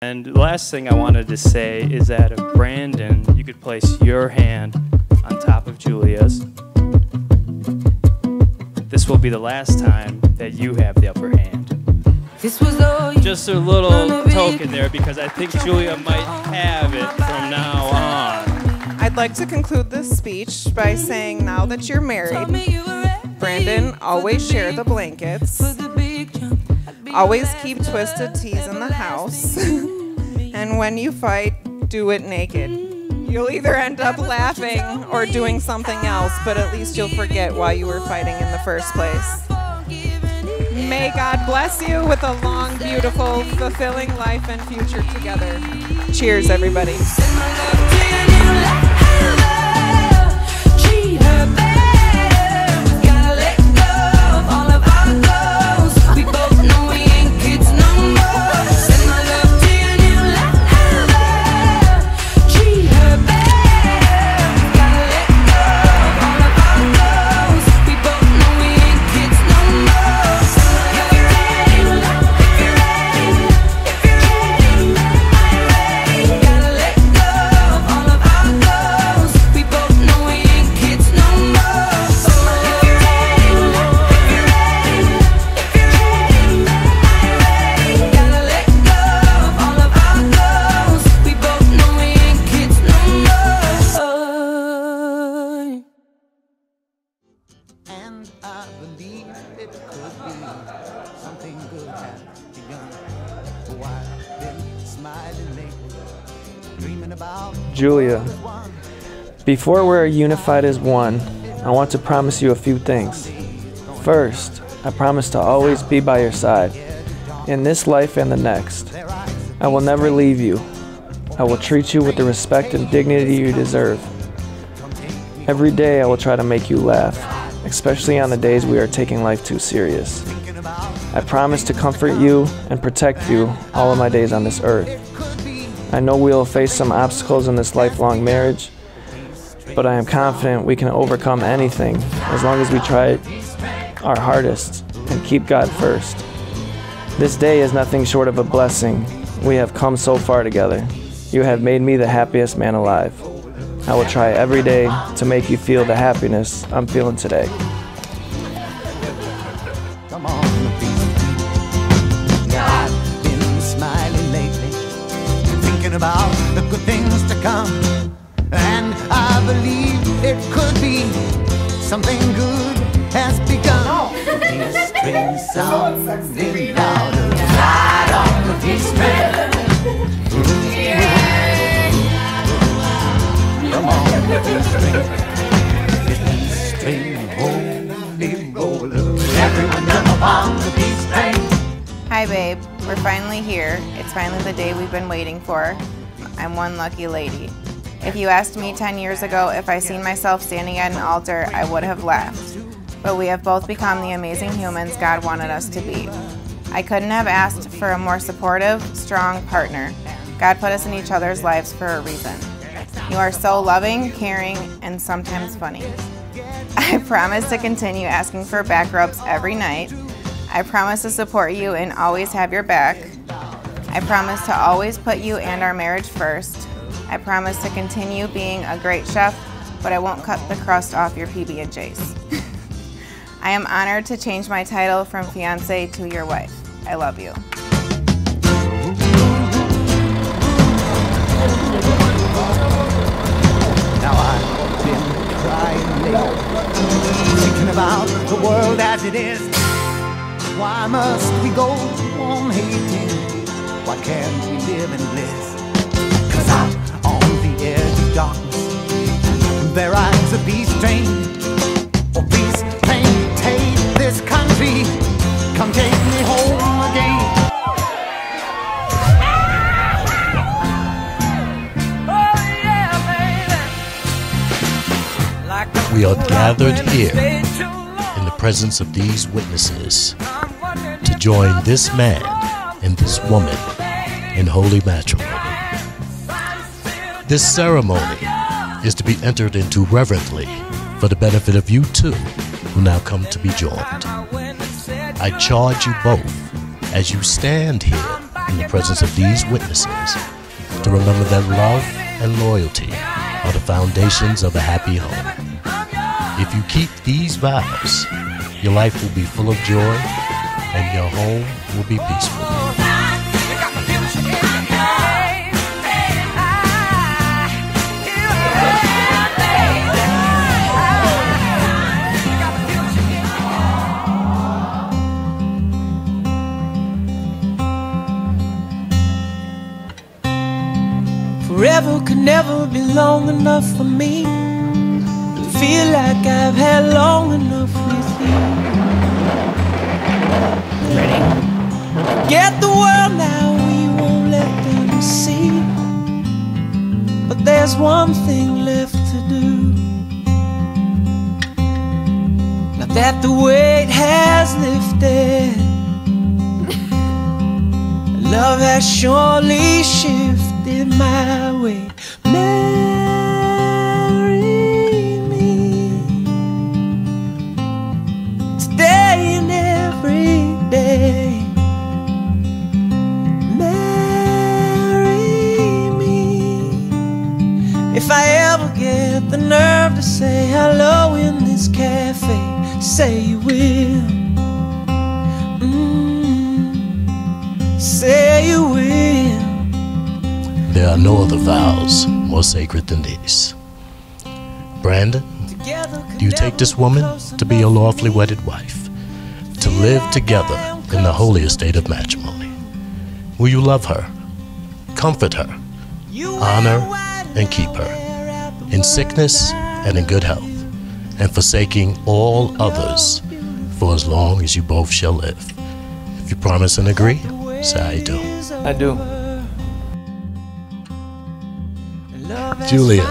And the last thing I wanted to say is that if Brandon, you could place your hand on top of Julia's, this will be the last time that you have the upper hand. This was all Just a little token there because I think Julia might have it from now on. I'd like to conclude this speech by saying now that you're married, me you were ready Brandon, always share the blankets. for the big jump. I'd be Always keep twisted teas in the house. And when you fight, do it naked. You'll either end up laughing or doing something else, but at least you'll forget why you were fighting in the first place. May God bless you with a long, beautiful, fulfilling life and future together. Cheers, everybody. Believe it could be something good has begun. Been smiling lately, dreaming about Julia, before we're unified as one, I want to promise you a few things. First, I promise to always be by your side, in this life and the next. I will never leave you. I will treat you with the respect and dignity you deserve. Every day I will try to make you laugh, especially on the days we are taking life too serious. I promise to comfort you and protect you all of my days on this earth. I know we will face some obstacles in this lifelong marriage, but I am confident we can overcome anything as long as we try our hardest and keep God first. This day is nothing short of a blessing. We have come so far together. You have made me the happiest man alive. I will try every day to make you feel the happiness I'm feeling today. Come on, please. I've been smiling lately, thinking about the good things to come. And I believe it could be something good has begun. These Hi, babe. We're finally here. It's finally the day we've been waiting for. I'm one lucky lady. If you asked me 10 years ago if I seen myself standing at an altar, I would have laughed. But we have both become the amazing humans God wanted us to be. I couldn't have asked for a more supportive, strong partner. God put us in each other's lives for a reason. You are so loving, caring, and sometimes funny. I promise to continue asking for back rubs every night. I promise to support you and always have your back. I promise to always put you and our marriage first. I promise to continue being a great chef, but I won't cut the crust off your PB and J's. I am honored to change my title from fiance to your wife. I love you. Thinking about the world as it is. Why must we go to on hating? Why can't we live in bliss? Cause out on the edge of darkness, there rides a peace train. Oh, peace train, take this country, come take me home again. We are gathered here in the presence of these witnesses to join this man and this woman in holy matrimony. This ceremony is to be entered into reverently for the benefit of you two who now come to be joined. I charge you both as you stand here in the presence of these witnesses to remember that love and loyalty are the foundations of a happy home. If you keep these vows, your life will be full of joy and your home will be peaceful. Forever could never be long enough for me. Feel like I've had long enough with you. Ready? Get the world now, we won't let them see. But there's one thing left to do. Now that the weight has lifted, love has surely shifted my way. If I ever get the nerve to say hello in this cafe. Say you will. Mm, say you will. There are no other vows more sacred than these. Brandon, do you take this woman to be your lawfully wedded wife, to live together in the holiest state of matrimony? Will you love her, comfort her, honor and keep her, in sickness and in good health, and forsaking all others for as long as you both shall live? If you promise and agree, say I do. I do. Julia,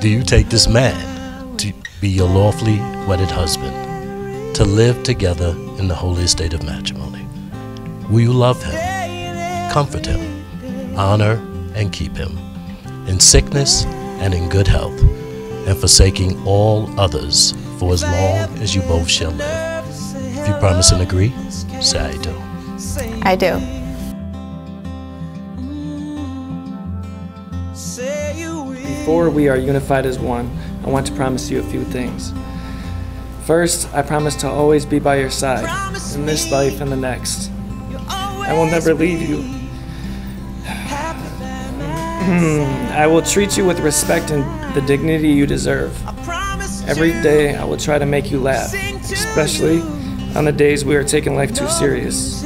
do you take this man to be your lawfully wedded husband, to live together in the holy state of matrimony? Will you love him, comfort him, honor and keep him, in sickness and in good health, and forsaking all others for as long as you both shall live? If you promise and agree, say I do. I do. Say you will. Before we are unified as one, I want to promise you a few things. First, I promise to always be by your side in this life and the next. I will never leave you. Hmm, I will treat you with respect and the dignity you deserve. Every day, I will try to make you laugh, especially on the days we are taking life too serious.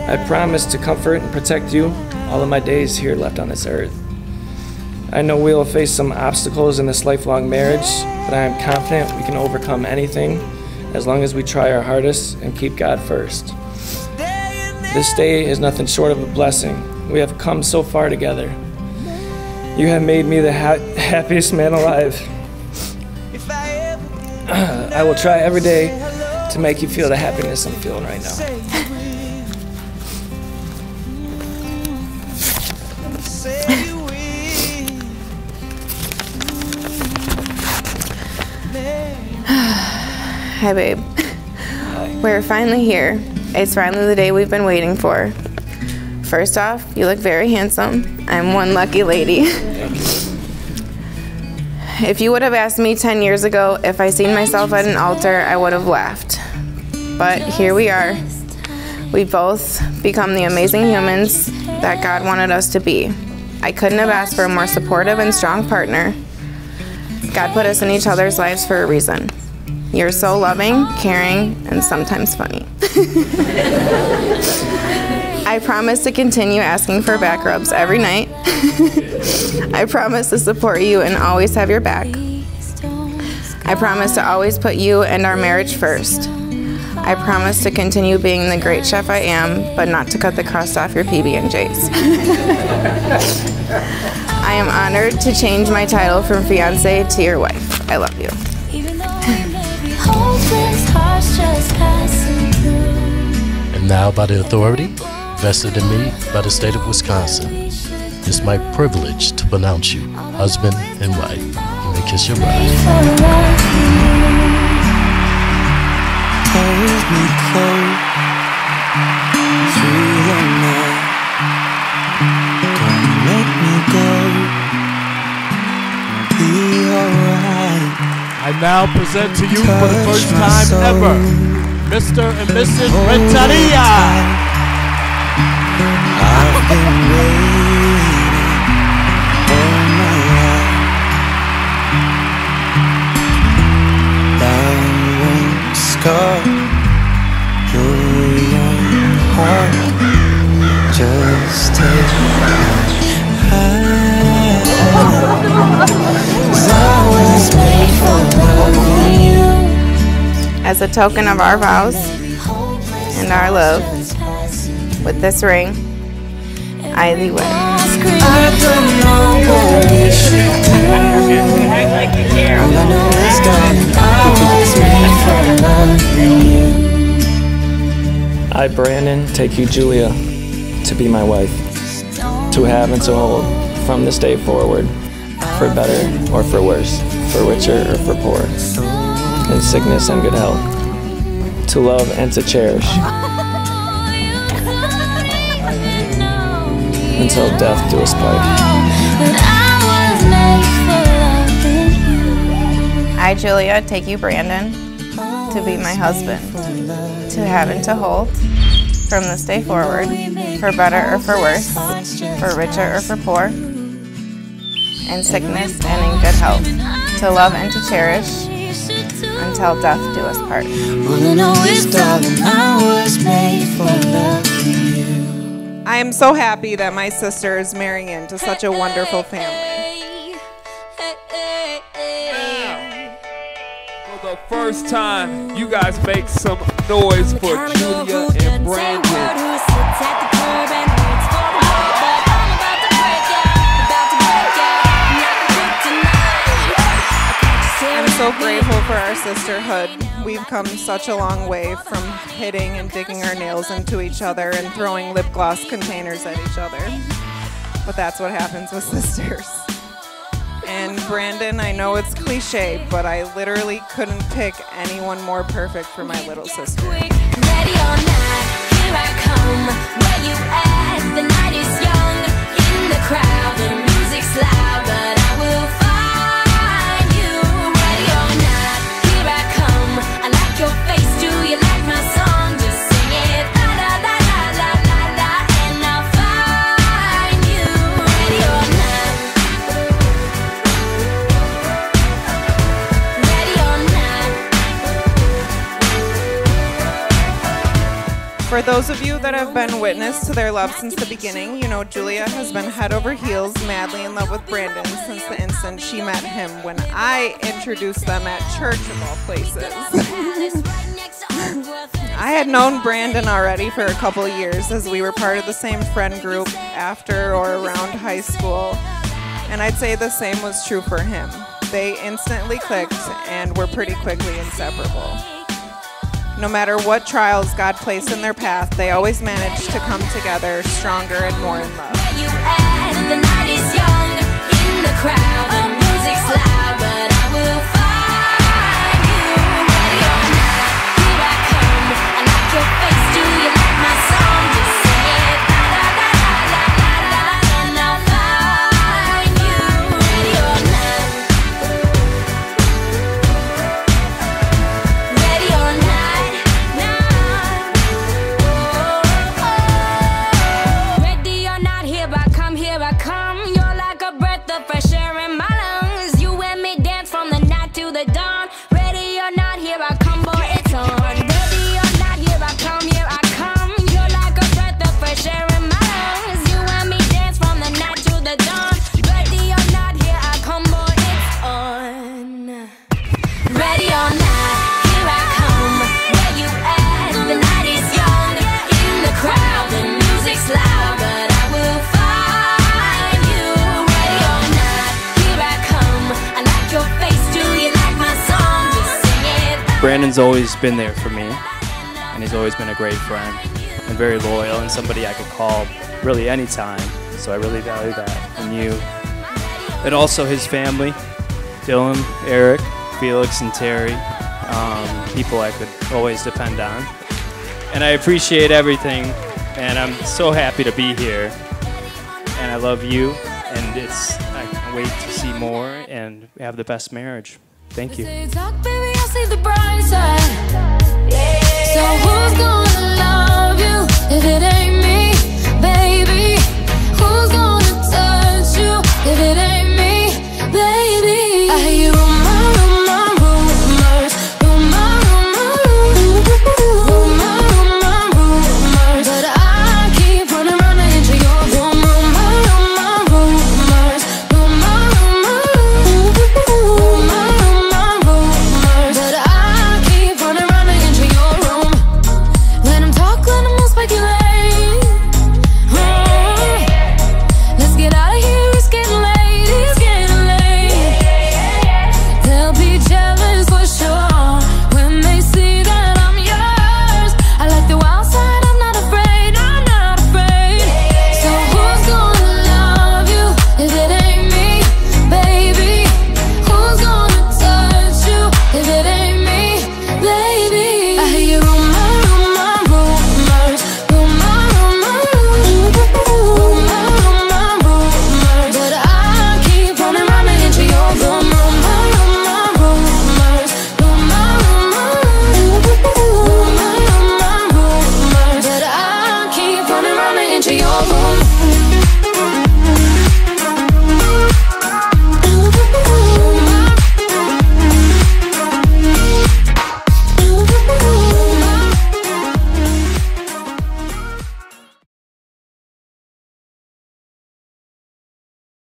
I promise to comfort and protect you all of my days here left on this earth. I know we will face some obstacles in this lifelong marriage, but I am confident we can overcome anything as long as we try our hardest and keep God first. This day is nothing short of a blessing. We have come so far together. You have made me the ha- happiest man alive. I will try every day to make you feel the happiness I'm feeling right now. say you will. Hi, babe. We're finally here. It's finally the day we've been waiting for. First off, you look very handsome. I'm one lucky lady. if you would have asked me 10 years ago if I seen myself at an altar, I would have laughed. But here we are. We've both become the amazing humans that God wanted us to be. I couldn't have asked for a more supportive and strong partner. God put us in each other's lives for a reason. You're so loving, caring, and sometimes funny. I promise to continue asking for back rubs every night. I promise to support you and always have your back. I promise to always put you and our marriage first. I promise to continue being the great chef I am, but not to cut the crust off your PB&Js. I am honored to change my title from fiance to your wife. I love you. Even though I may be hopeless, hearts just passing through. And now, by the authority vested in me by the state of Wisconsin. It's my privilege to pronounce you husband and wife. You may kiss your bride. I now present to you for the first time ever, Mr. and Mrs. Rentaria. As a token of our vows and our love, with this ring, I thee wed. I don't know what we should do. All I know is, darling, I was made for loving you. I, Brandon, take you, Julia, to be my wife, to have and to hold from this day forward, for better or for worse, for richer or for poor, in sickness and good health, to love and to cherish, until death do us part. I, Julia, take you, Brandon, to be my husband, to have and to hold, from this day forward, for better or for worse, for richer or for poor, in sickness and in good health, to love and to cherish, until death do us part. All I know is, darling, I was made for loving you. I am so happy that my sister is marrying into such a wonderful family. For the first time, you guys make some noise for Julia and Brandon. I'm so grateful for our sisterhood. We've come such a long way from hitting and digging our nails into each other and throwing lip gloss containers at each other. But that's what happens with sisters. And Brandon, I know it's cliche, but I literally couldn't pick anyone more perfect for my little sister. Ready those of you that have been witness to their love since the beginning, you know Julia has been head over heels madly in love with Brandon since the instant she met him when I introduced them at church of all places. I had known Brandon already for a couple years as we were part of the same friend group after or around high school, and I'd say the same was true for him. They instantly clicked and were pretty quickly inseparable. No matter what trials God placed in their path, they always managed to come together stronger and more in love. Been there for me, and he's always been a great friend and very loyal and somebody I could call really anytime. So I really value that in you. And also his family, Dylan, Eric, Felix, and Terry, um, people I could always depend on. And I appreciate everything, and I'm so happy to be here. And I love you, and it's I can't wait to see more and have the best marriage. Thank you. See the bright side. So who's gonna love you if it ain't